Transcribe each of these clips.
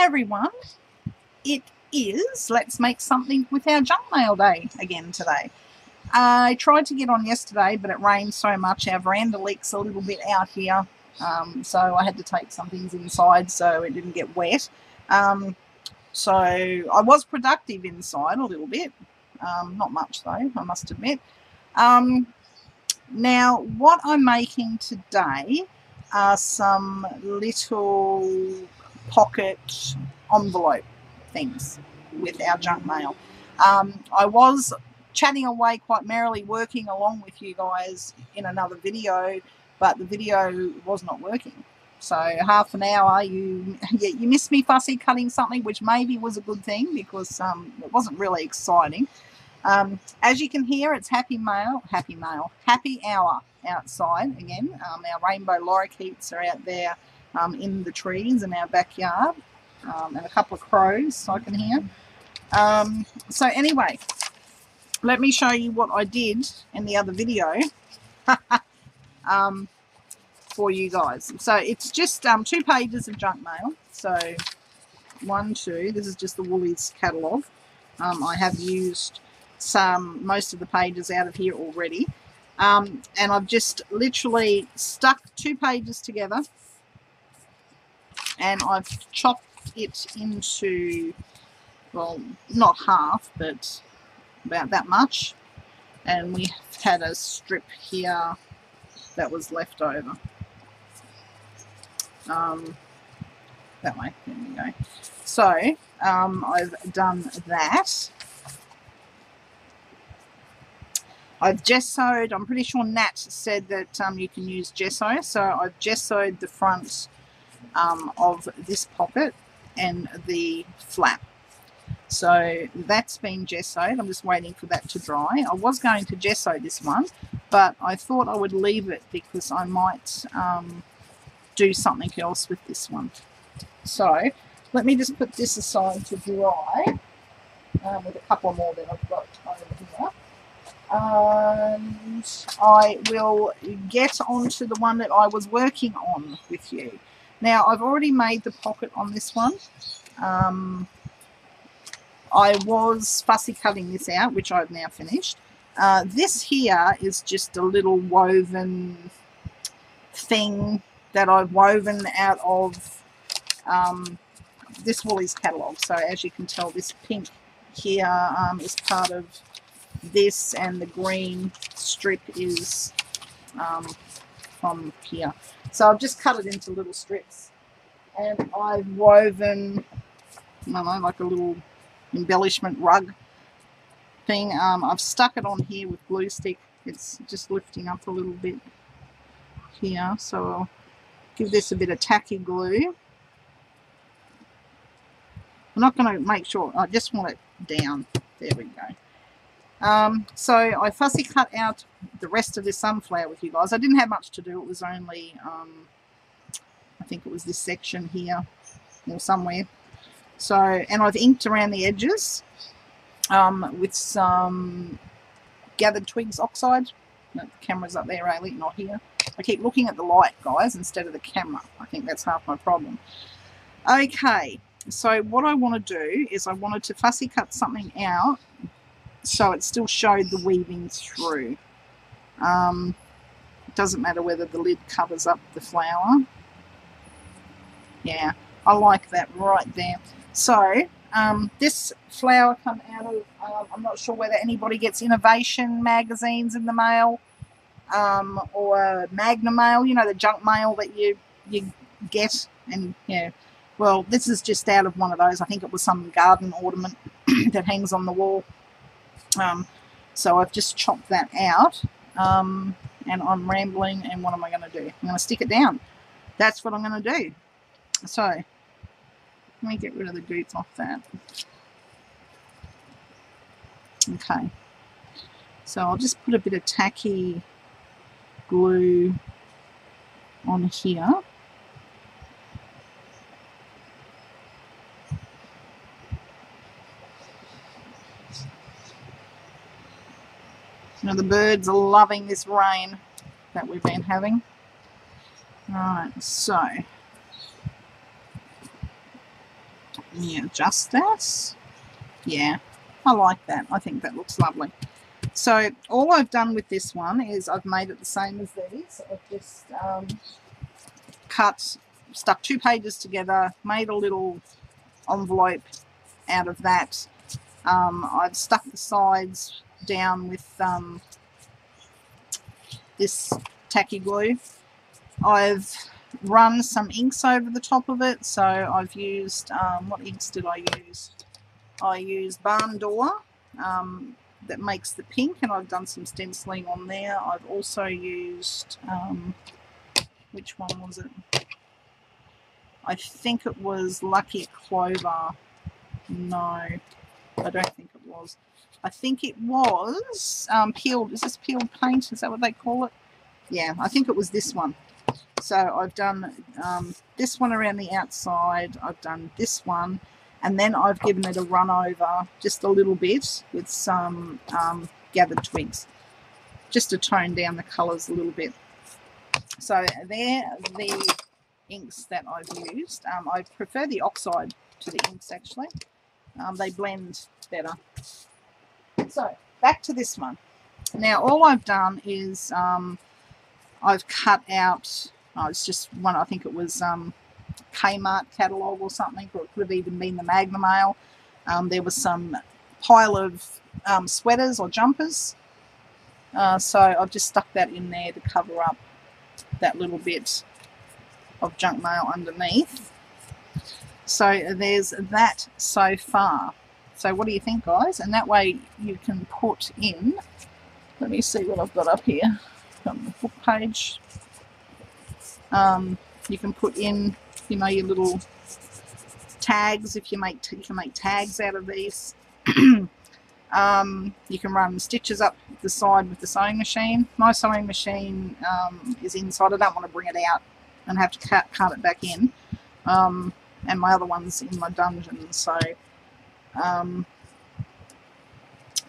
Everyone. It is Let's Make Something with our junk mail day again today. I tried to get on yesterday, but it rained so much. Our veranda leaks a little bit out here, um, so I had to take some things inside so it didn't get wet. Um, so I was productive inside a little bit. Um, not much though, I must admit. Um, now, what I'm making today are some little pocket envelope things with our junk mail. Um, I was chatting away quite merrily, working along with you guys in another video, but the video was not working. So half an hour, you yeah, you missed me fussy cutting something, which maybe was a good thing because um, it wasn't really exciting. Um, as you can hear, it's happy mail, happy mail, happy hour outside again. Um, our rainbow lorikeets are out there um, in the trees in our backyard, um, and a couple of crows I can hear. Um, so anyway, let me show you what I did in the other video um, for you guys. So it's just um, two pages of junk mail. So one, two. This is just the Woolies catalogue. Um, I have used some most of the pages out of here already. Um, and I've just literally stuck two pages together and I've chopped it into, well, not half, but about that much. And we had a strip here that was left over. Um, that way, there we go. So, um, I've done that. I've gessoed, I'm pretty sure Nat said that um, you can use gesso, so I've gessoed the front um, of this pocket and the flap. So that's been gessoed. I'm just waiting for that to dry. I was going to gesso this one, but I thought I would leave it because I might um, do something else with this one. So let me just put this aside to dry um, with a couple more that I've got over here and I will get onto the one that I was working on with you. Now, I've already made the pocket on this one. Um, I was fussy cutting this out, which I've now finished. Uh, this here is just a little woven thing that I've woven out of um, this Woolies catalogue. So as you can tell, this pink here um, is part of this and the green strip is um, from here. So I've just cut it into little strips and I've woven, I don't know, like a little embellishment rug thing. Um, I've stuck it on here with glue stick. It's just lifting up a little bit here. So I'll give this a bit of tacky glue. I'm not going to make sure, I just want it down. There we go. Um, so I fussy cut out the rest of this sunflower with you guys. I didn't have much to do. It was only, um, I think it was this section here or somewhere. So, and I've inked around the edges um, with some gathered twigs oxide. No, the camera's up there, Ailey, not here. I keep looking at the light, guys, instead of the camera. I think that's half my problem. Okay, so what I want to do is I wanted to fussy cut something out so it still showed the weaving through. Um, it doesn't matter whether the lid covers up the flower. Yeah, I like that right there. So um, this flower come out of, um, I'm not sure whether anybody gets innovation magazines in the mail um, or Magnamail, you know, the junk mail that you, you get and, yeah. Well, this is just out of one of those. I think it was some garden ornament that hangs on the wall. Um, so I've just chopped that out um, and I'm rambling and what am I going to do? I'm going to stick it down. That's what I'm going to do. So let me get rid of the goots off that. Okay. So I'll just put a bit of tacky glue on here. You know, the birds are loving this rain that we've been having. Right, so yeah, just that. Yeah, I like that. I think that looks lovely. So all I've done with this one is I've made it the same as these. I've just um, cut, stuck two pages together, made a little envelope out of that. Um, I've stuck the sides down with um, this tacky glue. I've run some inks over the top of it. So I've used, um, what inks did I use? I used Barn Door um, that makes the pink and I've done some stenciling on there. I've also used, um, which one was it? I think it was Lucky Clover. No, I don't think it was. I think it was um, peeled. Is this peeled paint? Is that what they call it? Yeah, I think it was this one. So I've done um, this one around the outside. I've done this one. And then I've given it a run over just a little bit with some um, gathered twigs. Just to tone down the colours a little bit. So they're the inks that I've used. Um, I prefer the oxide to the inks actually. Um, they blend better. So back to this one. Now all I've done is um, I've cut out, oh, it's just one, I think it was um, Kmart catalogue or something, or it could have even been the Magnamail. Um, there was some pile of um, sweaters or jumpers. Uh, so I've just stuck that in there to cover up that little bit of junk mail underneath. So there's that so far. So what do you think, guys? And that way you can put in, let me see what I've got up here on the book page. Um, you can put in, you know, your little tags if you make you can make tags out of these. um, you can run stitches up the side with the sewing machine. My sewing machine um, is inside. I don't want to bring it out and have to cut, cut it back in. Um, and my other one's in my dungeon. So, um,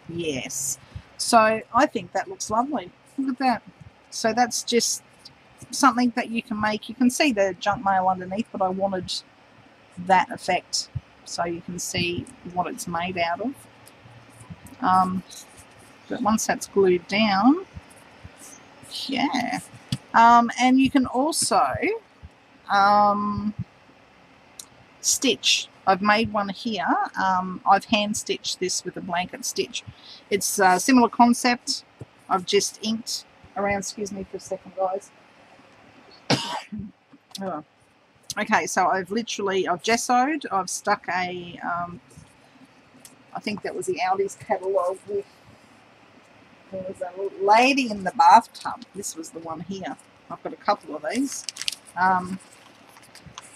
yes. So I think that looks lovely. Look at that. So that's just something that you can make. You can see the junk mail underneath, but I wanted that effect so you can see what it's made out of. Um, but once that's glued down, yeah. Um, and you can also um, stitch. I've made one here. Um, I've hand stitched this with a blanket stitch. It's a similar concept. I've just inked around. Excuse me for a second, guys. oh. Okay, so I've literally, I've gessoed, I've stuck a, um, I think that was the Aldi's catalogue with, there was a lady in the bathtub. This was the one here. I've got a couple of these. Um,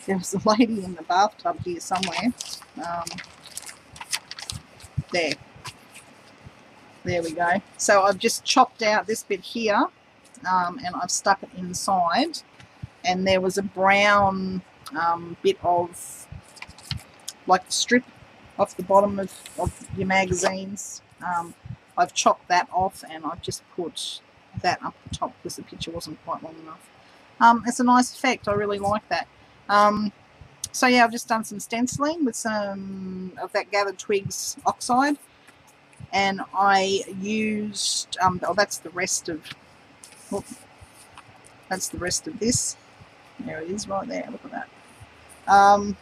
there was a lady in the bathtub here somewhere. Um, there. There we go. So I've just chopped out this bit here um, and I've stuck it inside and there was a brown um, bit of like strip off the bottom of, of your magazines. Um, I've chopped that off and I've just put that up the top because the picture wasn't quite long enough. Um, it's a nice effect. I really like that. Um, so yeah, I've just done some stenciling with some of that gathered twigs oxide. And I used, um, oh that's the rest of, oh, that's the rest of this. There it is right there, look at that. Um,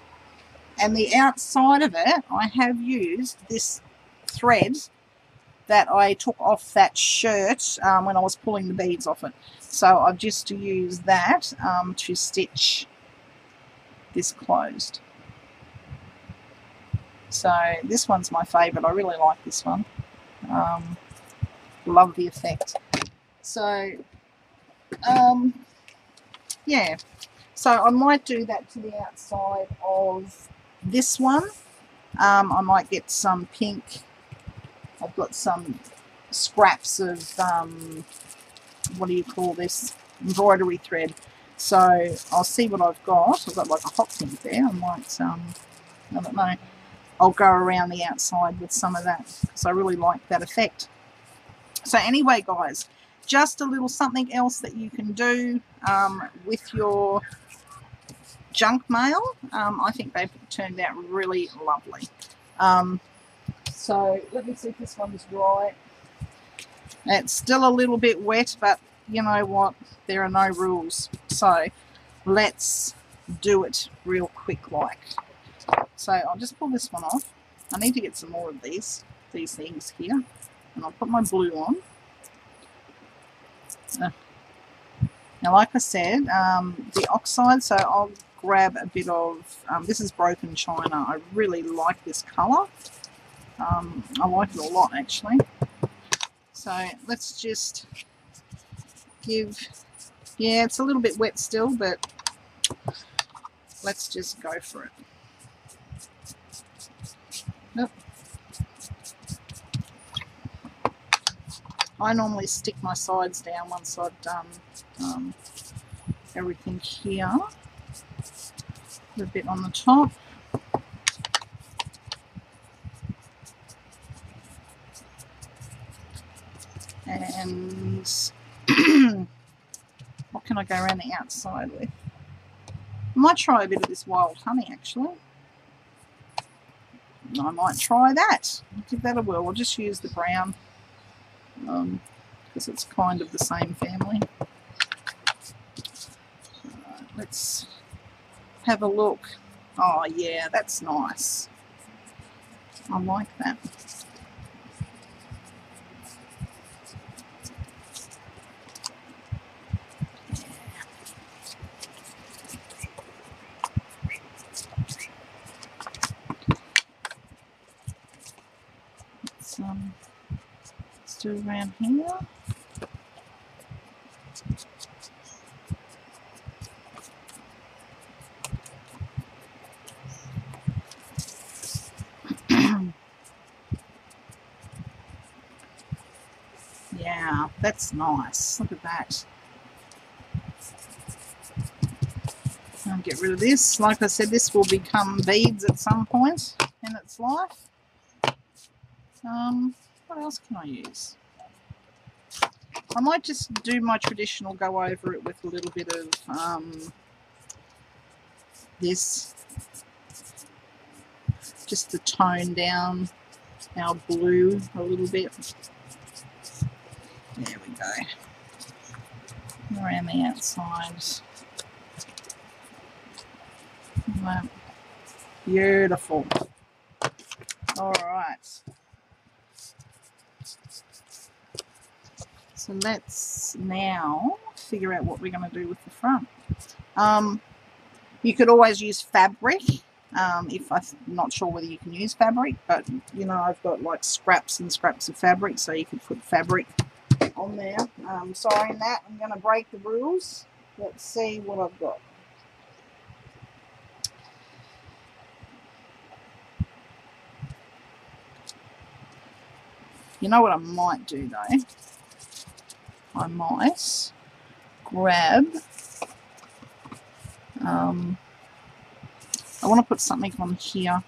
and the outside of it, I have used this thread that I took off that shirt um, when I was pulling the beads off it. So I've just to use that um, to stitch this closed. So this one's my favourite. I really like this one. Um, love the effect. So, um, yeah. So I might do that to the outside of this one. Um, I might get some pink. I've got some scraps of, um, what do you call this, embroidery thread. So I'll see what I've got. I've got like a hot pink there. I might, um, I don't know. I'll go around the outside with some of that because I really like that effect. So anyway, guys, just a little something else that you can do um, with your junk mail. Um, I think they've turned out really lovely. Um, so let me see if this one's right. It's still a little bit wet, but you know what? There are no rules. So let's do it real quick like. So I'll just pull this one off. I need to get some more of these, these things here. And I'll put my blue on. Uh, now, like I said, um, the oxide, so I'll grab a bit of, um, this is broken china. I really like this colour. Um, I like it a lot, actually. So let's just give, yeah, it's a little bit wet still, but let's just go for it. Nope. I normally stick my sides down once I've done um, everything here. A bit on the top. And what can I go around the outside with? I might try a bit of this wild honey actually. I might try that. give that a whirl. I'll just use the brown um, because it's kind of the same family. Right, let's have a look. Oh yeah, that's nice. I like that. Around here. yeah, that's nice. Look at that. I'll get rid of this. Like I said, this will become beads at some point in its life. Um, what else can I use? I might just do my traditional go over it with a little bit of um, this just to tone down our blue a little bit. There we go. Around the outside. Beautiful. All right. Let's now figure out what we're going to do with the front. Um, you could always use fabric um, if I'm not sure whether you can use fabric, but you know, I've got like scraps and scraps of fabric, so you could put fabric on there. Um, sorry, Nat, I'm going to break the rules. Let's see what I've got. You know what I might do though? I might grab. Um, I want to put something on here.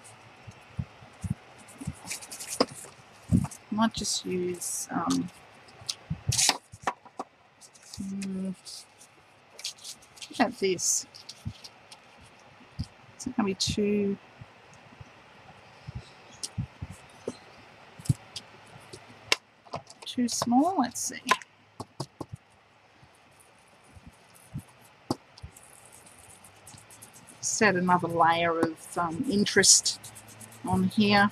I might just use um, mm, look at this. Is it going to be too too small? Let's see add another layer of um, interest on here.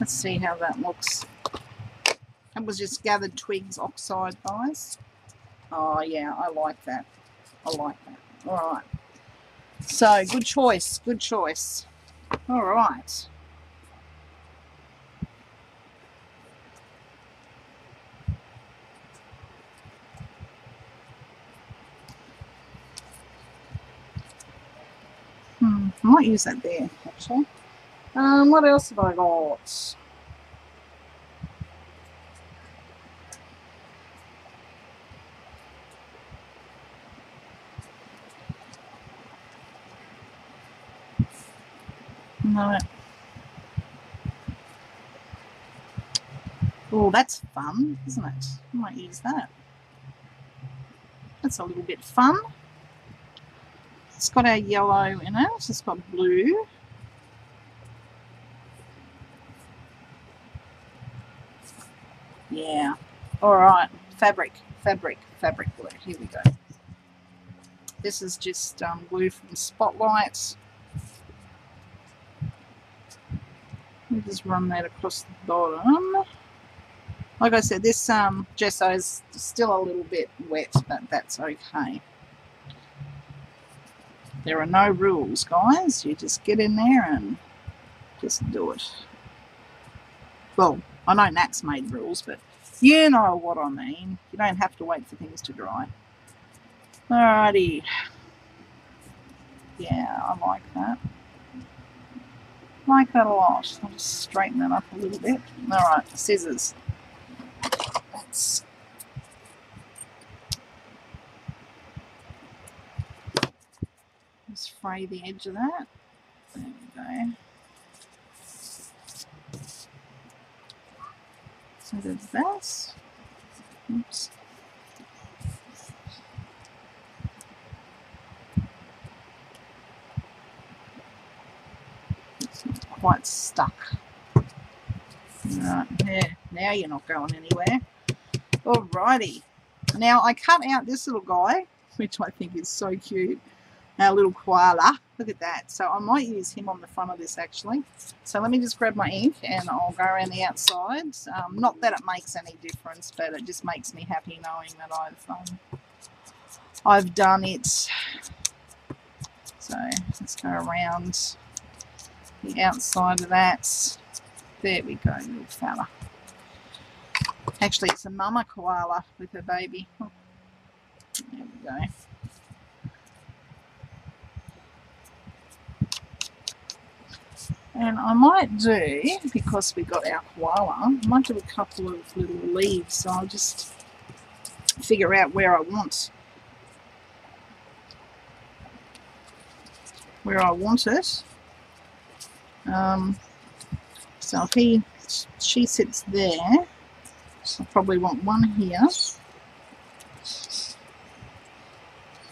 Let's see how that looks. That was just gathered twigs oxide, guys. Oh, yeah, I like that. I like that. All right. So, good choice. Good choice. All right. I might use that there, actually. Um, what else have I got? No. Oh, that's fun, isn't it? I might use that. That's a little bit fun. It's got our yellow in it. It's got blue. Yeah. All right. Fabric, fabric, fabric glue. Here we go. This is just um, glue from Spotlight. Let me just run that across the bottom. Like I said, this um, gesso is still a little bit wet, but that's okay. There are no rules, guys. You just get in there and just do it. Well, I know Nat's made rules, but you know what I mean. You don't have to wait for things to dry. Alrighty. Yeah, I like that. like that a lot. I'll just straighten that up a little bit. Alright, scissors. That's fray the edge of that. There we go. So there's that. Oops. It's not quite stuck. Right, there. Now you're not going anywhere. Alrighty. Now I cut out this little guy, which I think is so cute our little koala. Look at that. So I might use him on the front of this actually. So let me just grab my ink and I'll go around the outside. Um, not that it makes any difference, but it just makes me happy knowing that I've um, I've done it. So let's go around the outside of that. There we go, little fella. Actually, it's a mama koala with her baby. Oh, there we go. And I might do, because we got our koala, I might do a couple of little leaves. So I'll just figure out where I want where I want it. Um, so if he, she sits there, so I probably want one here.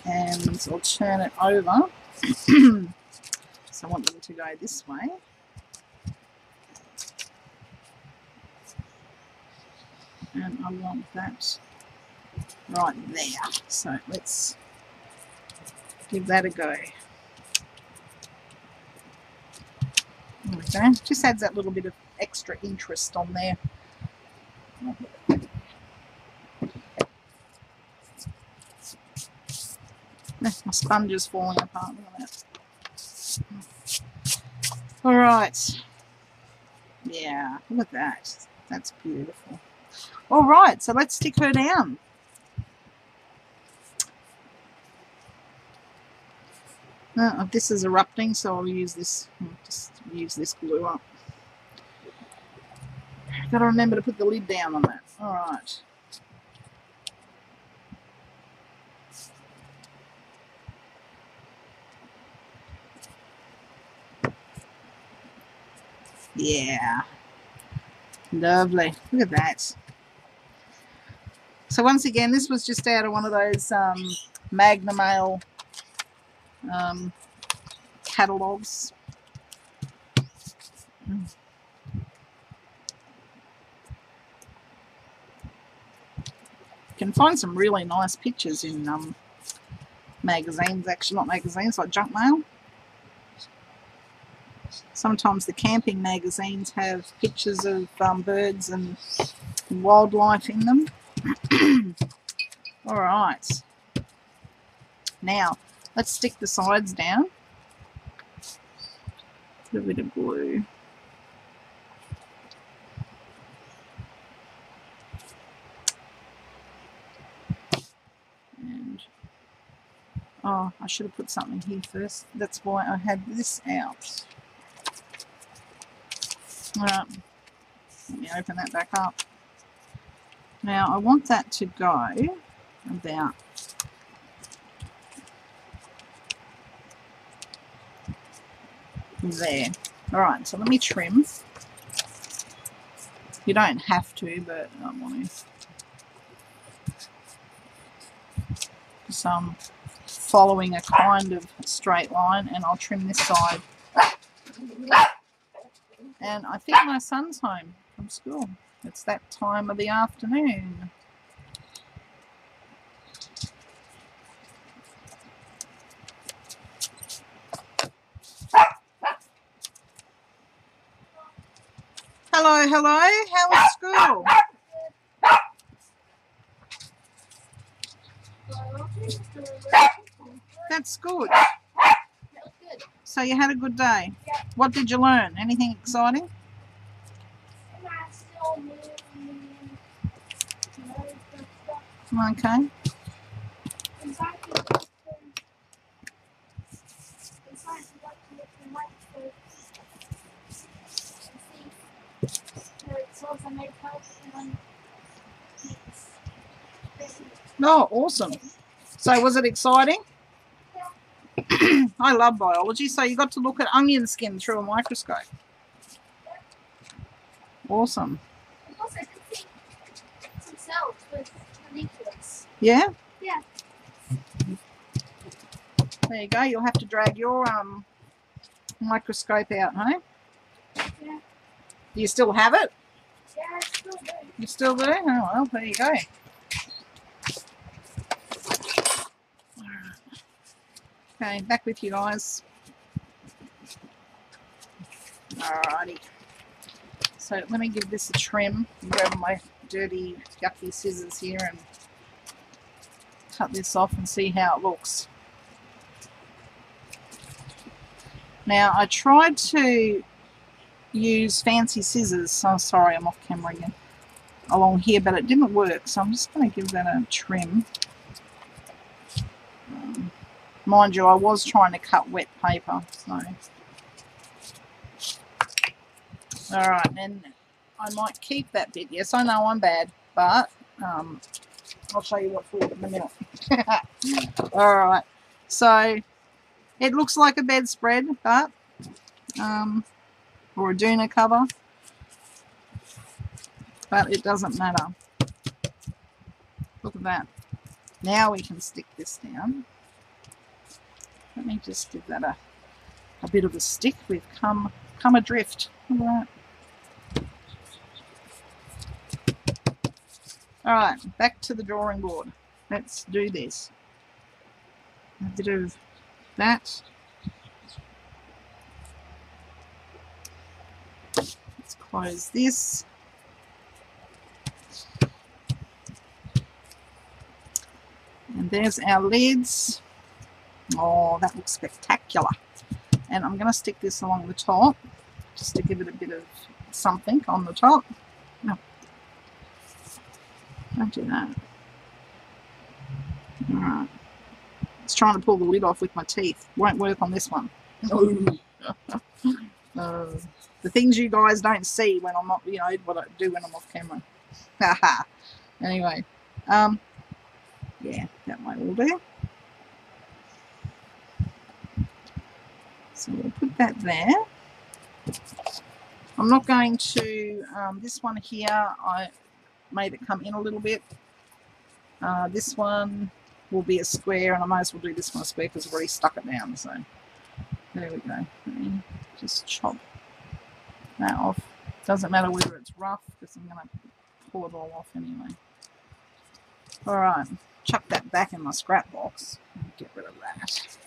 And I'll turn it over. so I want them to go this way. And I want that right there. So let's give that a go. Okay, just adds that little bit of extra interest on there. My sponge is falling apart. All right. Yeah, look at that. That's beautiful. All right, so let's stick her down. Uh, this is erupting, so I'll use this. I'll just use this glue up. Got to remember to put the lid down on that. All right. Yeah. Lovely. Look at that. So once again, this was just out of one of those um, Magnamail um, catalogs. You can find some really nice pictures in um, magazines, actually not magazines, like junk mail. Sometimes the camping magazines have pictures of um, birds and wildlife in them. All right. Now, let's stick the sides down. A bit of glue. And, oh, I should have put something here first. That's why I had this out. All right. Let me open that back up. Now I want that to go about there. Alright, so let me trim. You don't have to, but I want to. Some um, following a kind of straight line and I'll trim this side. And I think my son's home from school. It's that time of the afternoon. Hello, hello. How was school? That's good. So you had a good day. What did you learn? Anything exciting? Okay. Oh, awesome. So was it exciting? I love biology, so you got to look at onion skin through a microscope. Awesome. Yeah? Yeah. There you go. You'll have to drag your um microscope out, hey? Yeah. Do you still have it? Yeah, I still do. You still do? Oh, well, there you go. Okay, back with you guys. Alrighty. So let me give this a trim. Grab my dirty, yucky scissors here and cut this off and see how it looks. Now I tried to use fancy scissors. Oh, sorry, I'm off camera again. Along here, but it didn't work, so I'm just going to give that a trim. Um, mind you, I was trying to cut wet paper, so. Alright, and I might keep that bit. Yes, I know I'm bad, but um, I'll show you what for in a minute. Alright, so it looks like a bedspread, but um, or a doona cover, but it doesn't matter. Look at that. Now we can stick this down. Let me just give that a, a bit of a stick. We've come, come adrift. At that. Alright, back to the drawing board. Let's do this. A bit of that. Let's close this. And there's our lids. Oh, that looks spectacular. And I'm going to stick this along the top just to give it a bit of something on the top. Don't do that. Alright. It's trying to pull the lid off with my teeth. Won't work on this one. uh, the things you guys don't see when I'm not, you know, what I do when I'm off camera. Haha. anyway, um, yeah, that might all do. So we'll put that there. I'm not going to, um, this one here, I made it come in a little bit. Uh, this one will be a square, and I might as well do this one a square because I've already stuck it down. So there we go. Just chop that off. Doesn't matter whether it's rough because I'm going to pull it all off anyway. Alright, chuck that back in my scrap box. Get rid of that.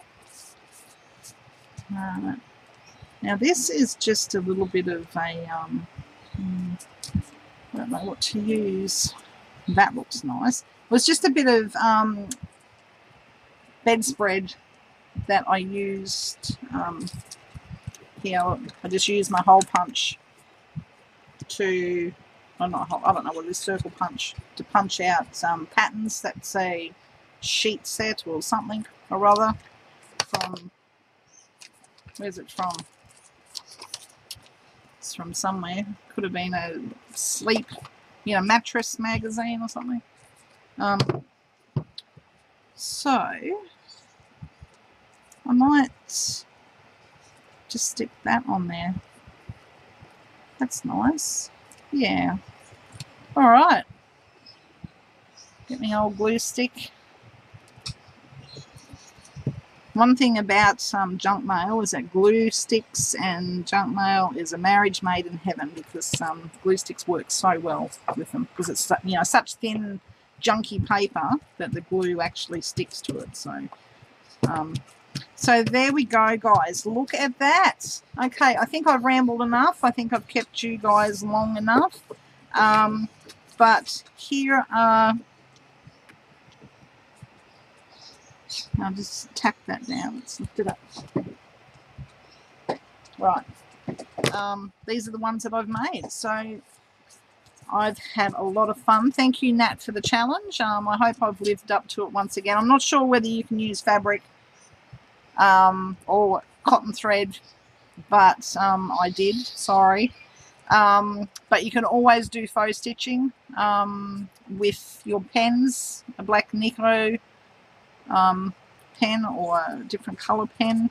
Alright. Now this is just a little bit of a, um, hmm, I don't know what to use. That looks nice. It was just a bit of um, bedspread that I used um, here. I just used my hole punch to, oh not hole, I don't know what it is, circle punch, to punch out some patterns that say sheet set or something or other from, where's it from? It's from somewhere. Could have been a sleep, you know, mattress magazine or something. Um, so, I might just stick that on there. That's nice. Yeah. Alright. Get my old glue stick. One thing about um, junk mail is that glue sticks and junk mail is a marriage made in heaven because um, glue sticks work so well with them because it's you know such thin junky paper that the glue actually sticks to it. So, um, so there we go, guys. Look at that. Okay, I think I've rambled enough. I think I've kept you guys long enough. Um, but here are I'll just tack that down. Let's lift it up. Right. Um, these are the ones that I've made. So I've had a lot of fun. Thank you, Nat, for the challenge. Um, I hope I've lived up to it once again. I'm not sure whether you can use fabric um, or cotton thread, but um, I did. Sorry. Um, but you can always do faux stitching um, with your pens, a black Nico um, pen or a different color pen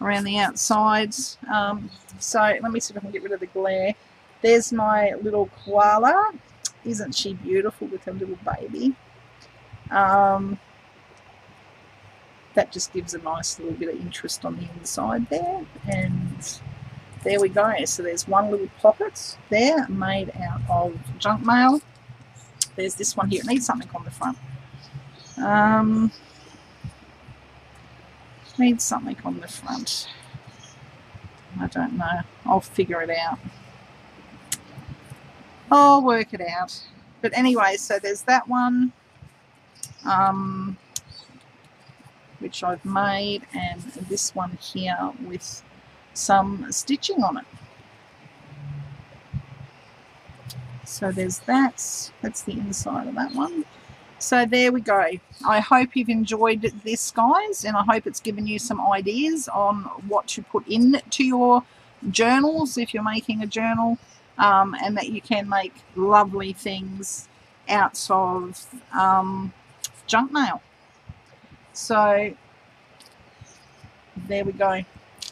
around the outsides. Um, so let me see if I can get rid of the glare. There's my little koala. Isn't she beautiful with her little baby? Um, that just gives a nice little bit of interest on the inside there. And there we go. So there's one little pocket there made out of junk mail. There's this one here. It needs something on the front. Um, needs something on the front. I don't know. I'll figure it out. I'll work it out. But anyway, so there's that one, um, which I've made, and this one here with some stitching on it. So there's that. That's the inside of that one. So there we go. I hope you've enjoyed this, guys, and I hope it's given you some ideas on what to put into your journals if you're making a journal, um, and that you can make lovely things out of um, junk mail. So there we go.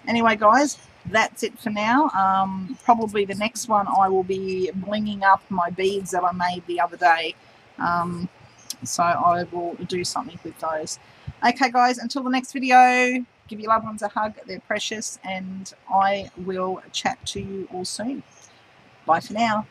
Anyway, guys, that's it for now. Um, probably the next one I will be blinging up my beads that I made the other day. Um, so I will do something with those. Okay, guys, until the next video, give your loved ones a hug. They're precious, and I will chat to you all soon. Bye for now.